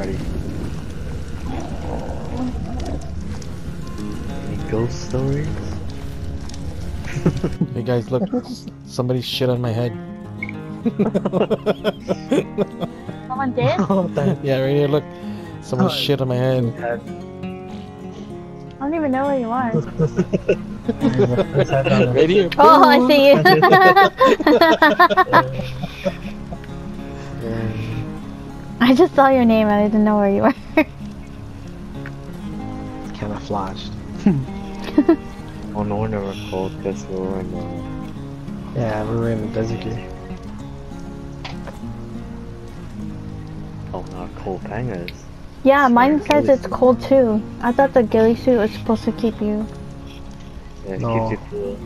Party. Any ghost stories? Hey guys, look, somebody shit on my head. Someone did? Oh, that Yeah, right here, look. Someone Oh. shit on my head. I don't even know where you are. Let's head down Right here. Oh, I see you. I just saw your name. I didn't know where you were. It's camouflaged. Oh, no wonder we're cold because we were in the. Yeah, we were in the desert here. Oh, not cold pangas. Yeah, mine says ghillie it's cold too. I thought the ghillie suit was supposed to keep you. Yeah, it No. keeps you cool.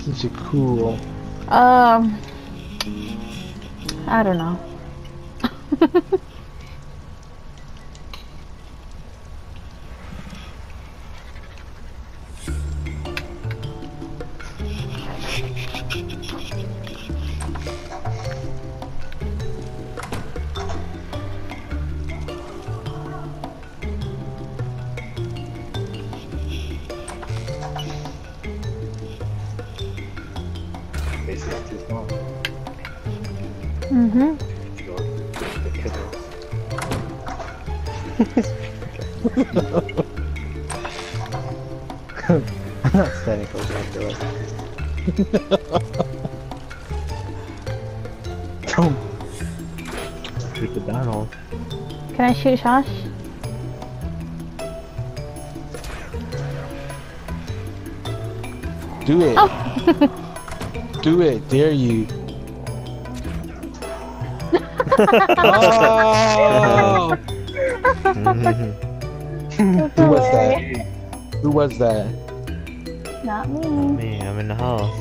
Keeps you cool. Um, I don't know. Mm-hmm. Go the kibble. I'm not standing close enough to it. Boom. Shoot the Donald. Can I shoot Josh? Do it. Oh. Do it. Dare you. oh! Who was that? Who was that? Not me. Me, I'm in the house.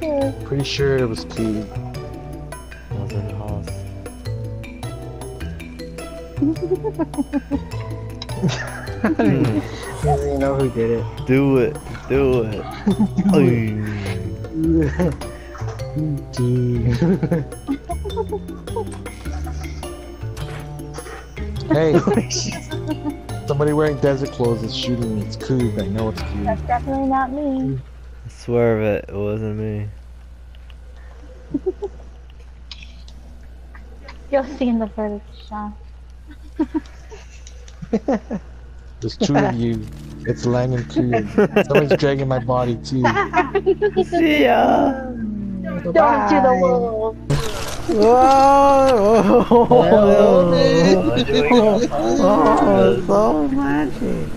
Me. Pretty sure it was Cleve. I was in the house. Hmm. You already know who did it. Do it. Do it. Oy. Hey, somebody wearing desert clothes is shooting me. It's Cleve. I know it's Cleve. That's definitely not me. I swear of it, it wasn't me. You'll see in the footage, Sean. There's two of you. It's Lang and Cleve. Someone's dragging my body too. See ya! Don't do the wolf. Whoa! Oh, so magic.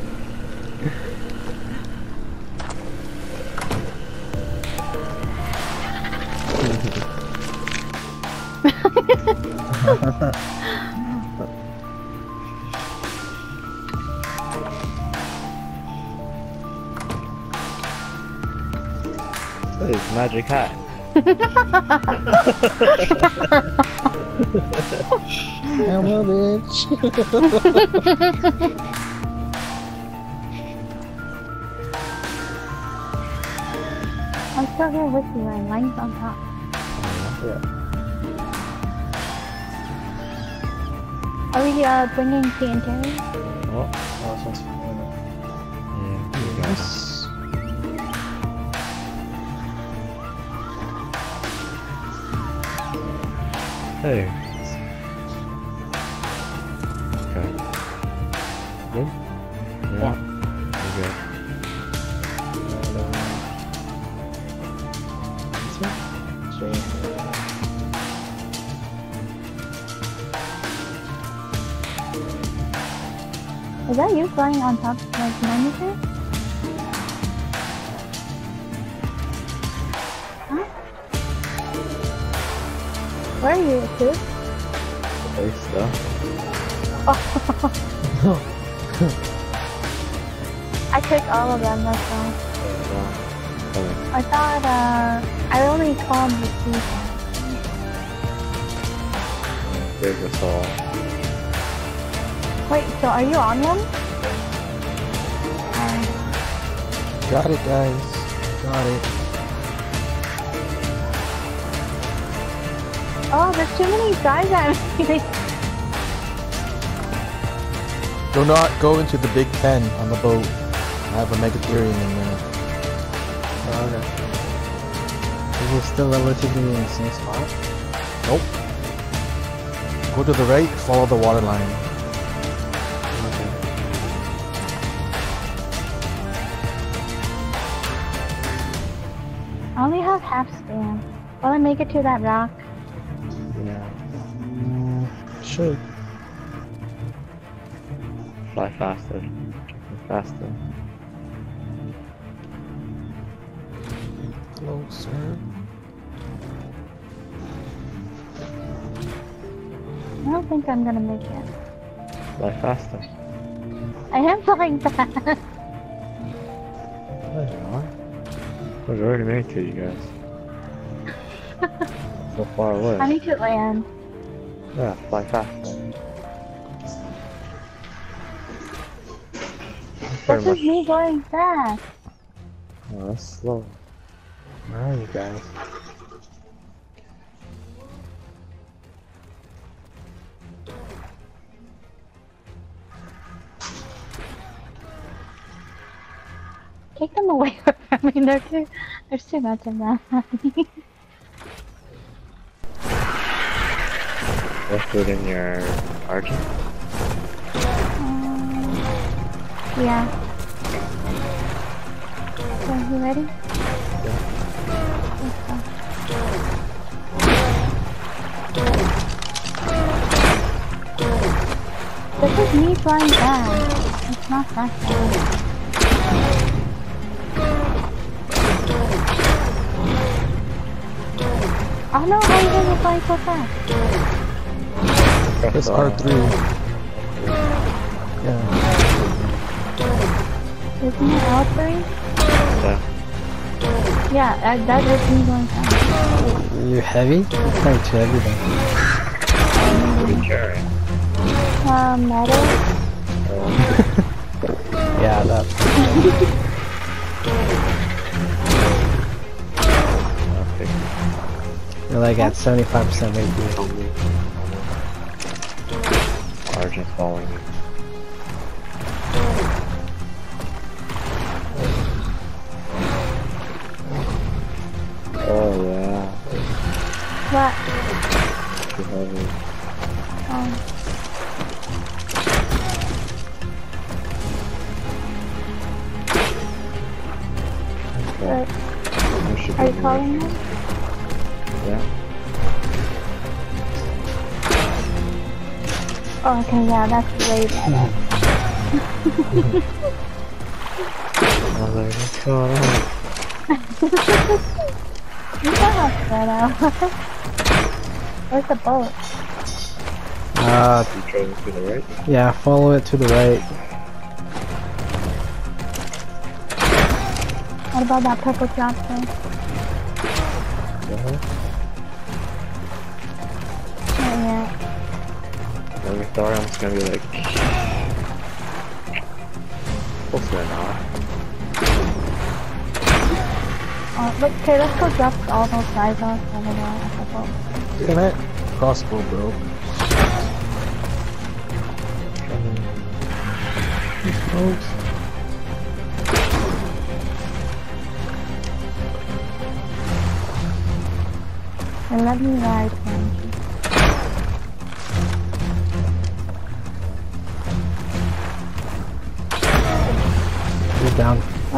It's magic hat. I'm a bitch. I'm still here with you, and mine's on top. Yeah. Are we uh, bringing T and Terry? Oh, Awesome. Hey. Okay. Good? Yeah. We're good. This way? Straight. Is that you flying on top of like monitor? Where are you, too? Hey, stuff. I took all of them myself. Okay. I thought, uh, I only called the two. save us all. Wait, so are you on one? Uh, Got it, guys. Got it. Oh, there's too many guys out here. Do not go into the big pen on the boat. I have a Megatherium in there. Oh, okay. Is it still relatively in the same spot? Nope. Go to the right, follow the water line. Okay. I only have half spam. Will I make it to that rock? Yeah. Mm. Fly faster. Faster. Closer. I don't think I'm gonna make it. Fly faster. I am flying fast. There you are. We've already made it, you guys. so far away. I need to land. Yeah, fly. Very This is me going fast. Oh, that's slow. Where are you guys? Take them away from me. They're too, there's too much of that. Let's put in your argent. Um, yeah. So, you ready? Let's. This is me flying fast. It's not that fast. I don't know how you guys are flying so fast. Press It's R. R3. Yeah. Isn't it L3? Yeah. Yeah, uh, that is me going fast. You're heavy? You're probably too heavy then. What are you carrying? Uh, metal. Yeah, that. okay. You're like at 75% weight Argent's following you. Oh yeah, What? Yeah, that's way better. I was like, what's going on? You saw how spread out. Where's the boat? Uh, You to the right? yeah, follow it to the right. What about that purple drop though? Uh-huh. Not yet. Then we thought I was gonna be like... Hopefully not. Uh, oh, look, okay, let's go drop all those guys off over there at the boat. Damn it. Crossbow, bro. Folks. And let me ride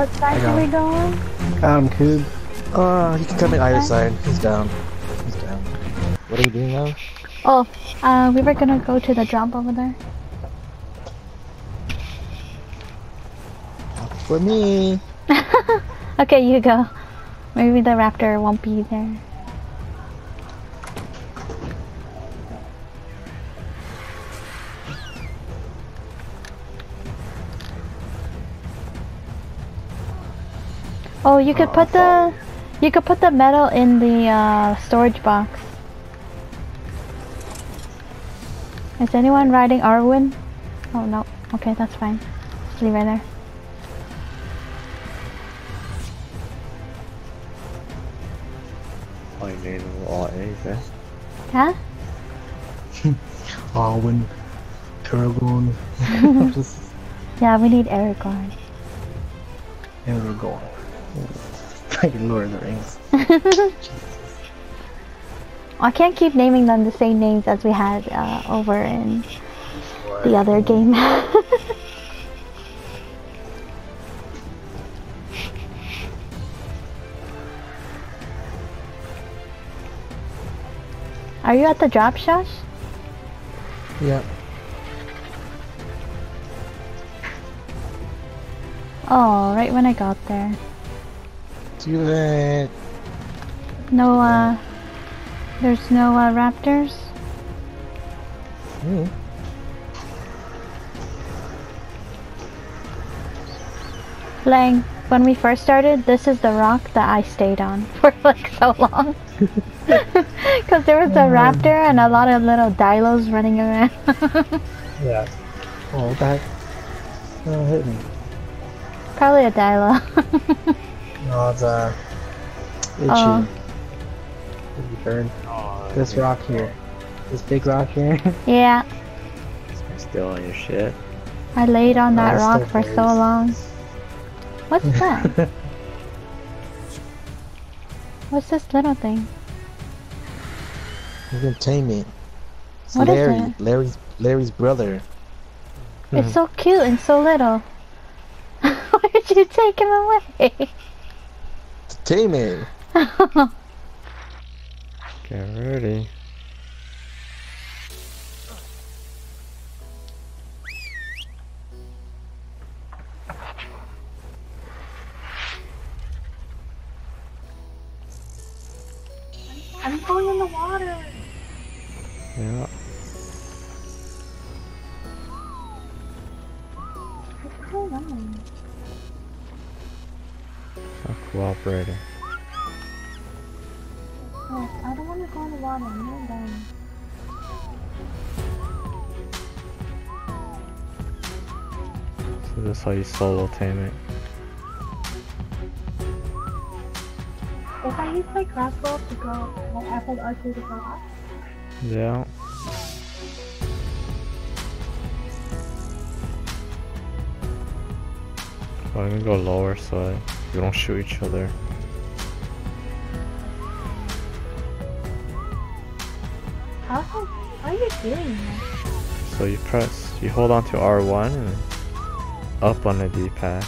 What side are we going? Got him, Kub. Uh, he can come in either side. He's down. He's down. What are you doing now? Oh, uh, we were gonna go to the drop over there. For me. Okay, you go. Maybe the raptor won't be there. Oh, you could put the you could put the metal in the uh, storage box. Is anyone riding Arwen? Oh no. Okay, that's fine. Just leave her there. I need all A's, eh? Huh? Arwen, Paragon, just Yeah, we need Aragorn. Aragorn. Like Lord of the Rings. I can't keep naming them the same names as we had uh, over in the other game. Are you at the drop shash? yeah. Oh, right when I got there. Do that. No, uh, there's no uh, raptors. Hmm. Lang, when we first started, this is the rock that I stayed on for like so long. Because there was a raptor and a lot of little dilos running around. Yeah. Oh, heck? Oh, hit me. Probably a dilo. No, it's uh, itchy. Oh. Itchy bird. Oh, This rock here. This big rock here. yeah, Still on your shit. I laid on that Oh, rock for still so long. What's that? What's this little thing? You can tame it. It's What is Larry. it? Larry's Larry's brother. It's so cute and so little. Why did you take him away? To tame. Get ready. I'm going in the water. Yeah. How you solo tame it. If I use my crossbow to go, I hold archer to go up. Yeah. I'm gonna go lower so you don't shoot each other. How, how are you doing this? So you press, you hold on to R1 and up on the D-pad.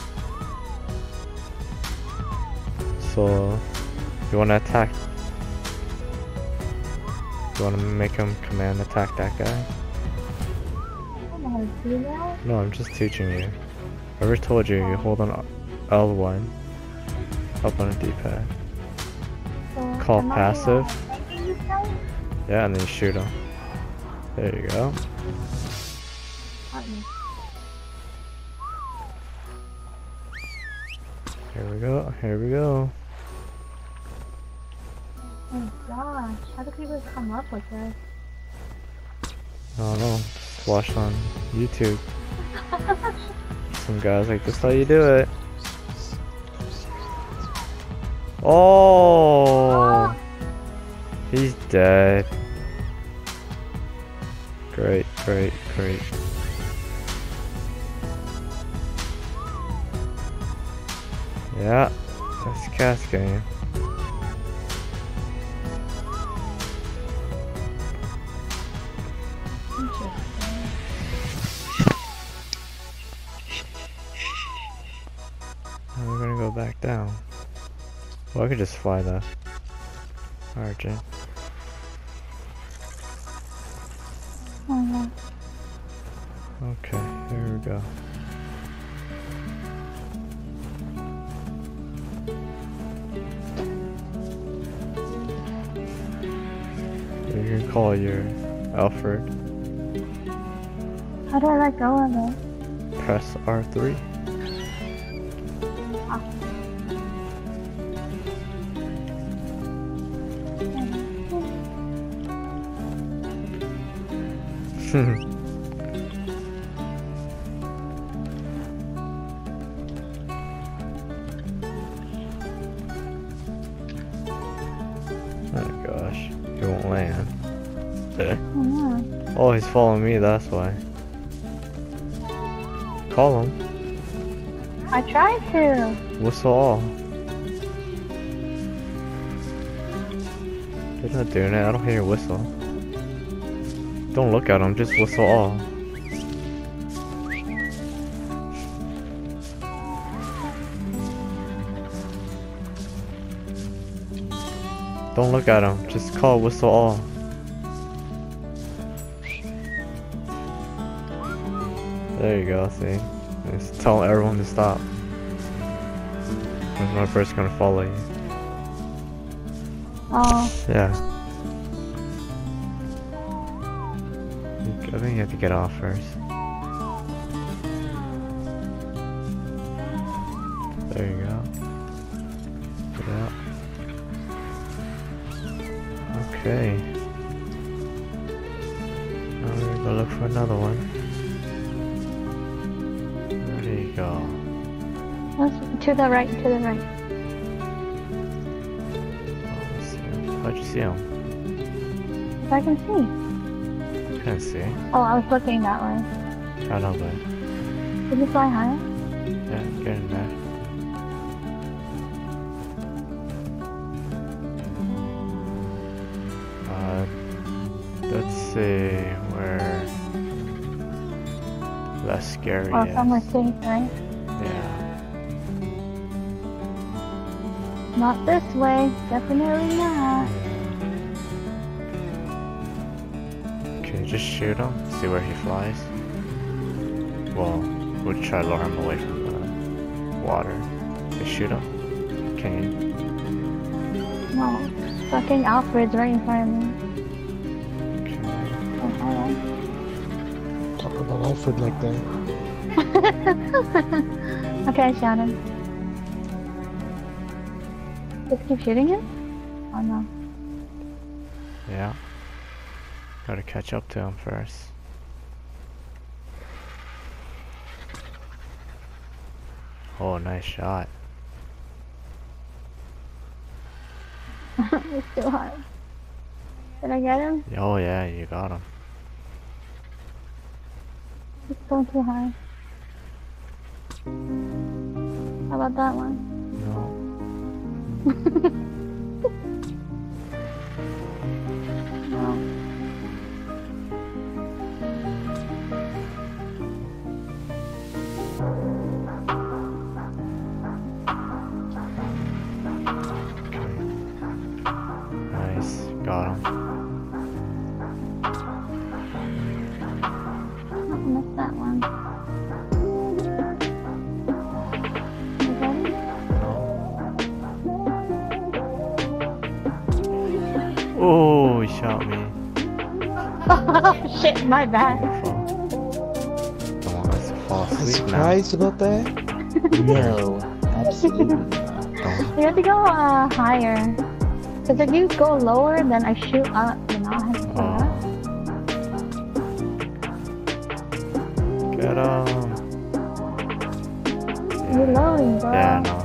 So you want to attack. You want to make him command attack that guy? No, I'm just teaching you. I already told you, you hold on L1 up on the D-pad. Call passive. Yeah, and then shoot him. There you go. Here we go. Here we go. Oh gosh, how do people come up with this? I don't know. Just watch on YouTube. Some guys like, this how you do it. Oh! Ah! He's dead. Great, great, great. Yeah, that's game. We're gonna go back down. Well, I could just fly the Argent. Oh your Alfred. How do I let go of it? Press R3. oh he's following me, that's why. Call him. I tried to. Whistle all. They're not doing it, I don't hear your whistle. Don't look at him, just whistle all. Don't look at him, just call whistle all. There you go, see? Just tell everyone to stop. My first gonna follow you? Oh, Yeah. I think you have to get off first. There you go. Get out. Okay. Now we're gonna look for another one. Go. to the right, to the right. Oh. How'd you see him? I can see. I Can't see. Oh, I was looking that way. I know, but Did you fly higher? yeah, get in there. Less scary Oh, is. somewhere safe, right? Yeah. Not this way. Definitely not. Okay, just shoot him. See where he flies. Well, we'll try to lure him away from the water. Just shoot him. Can you? No. Fucking Alfred's right in front of me. Okay. Oh, hello. Talk about Alfred like that. okay, I shot him. Just keep shooting him? Oh no. Yeah. Gotta catch up to him first. Oh, nice shot. it's too hard. Did I get him? Oh yeah, you got him. It's going too high. How about that one? No. No. Shit, my bad. Don't want us to fall I'm asleep now. surprised about that? no, absolutely not. You have to go uh, higher. Because if you go lower, then I shoot up, you know? I have to go Oh. up. Get him. You're loading, bro. Yeah, no.